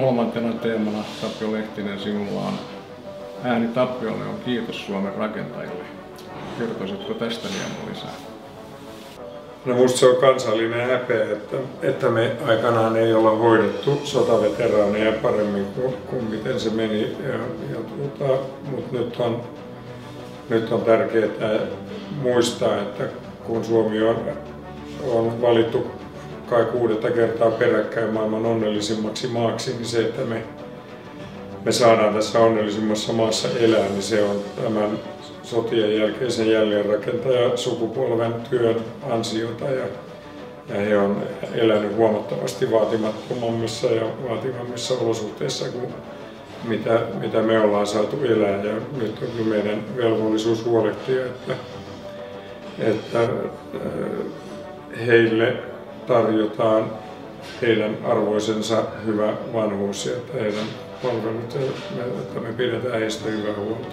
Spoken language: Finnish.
kolmantena teemana, Tapio Lehtinen, sinulla on ääni Tappiolle on kiitos Suomen rakentajille. Kertoisitko tästä hieman lisää? No musta se on kansallinen häpeä, että, että me aikanaan ei olla hoidettu sotaveteraaneja paremmin kuin, kuin miten se meni. Ja, ja tuota, mutta nyt on, nyt on tärkeää muistaa, että kun Suomi on, on valittu kai kuudetta kertaa peräkkäin maailman onnellisimmaksi maaksi, niin se, että me, me saadaan tässä onnellisimmassa maassa elää, niin se on tämän sotien jälkeisen jälleenrakentaja sukupolven työn ansiota. Ja, ja he on elänyt huomattavasti vaatimattomammissa ja vaativammissa olosuhteissa kuin mitä, mitä me ollaan saatu elää. Ja nyt on meidän velvollisuus huolehtia, että, että heille tarjotaan heidän arvoisensa hyvä vanhuus ja heidän palvelut, että me pidetään heistä hyvää huolta.